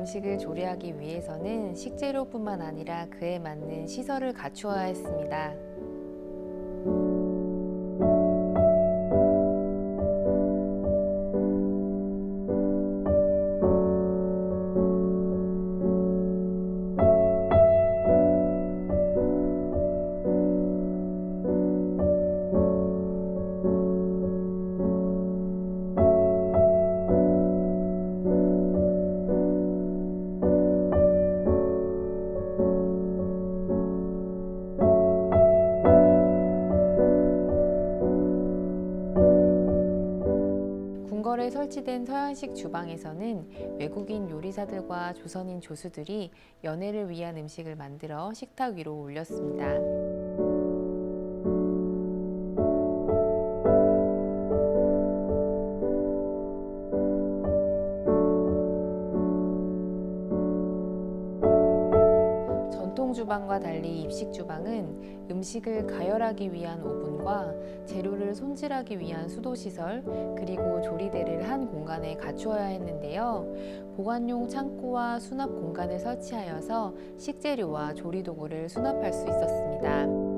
음식을 조리하기 위해서는 식재료뿐만 아니라 그에 맞는 시설을 갖추어야 했습니다. 궁궐에 설치된 서양식 주방에서는 외국인 요리사들과 조선인 조수들이 연회를 위한 음식을 만들어 식탁 위로 올렸습니다. 전통 주방과 달리 입식 주방은 음식을 가열하기 위한 오븐과 재료를 손질하기 위한 수도 시설 그리고 조리대를 한 공간에 갖추어야 했는데요. 보관용 창고와 수납 공간을 설치하여서 식재료와 조리 도구를 수납할 수 있었습니다.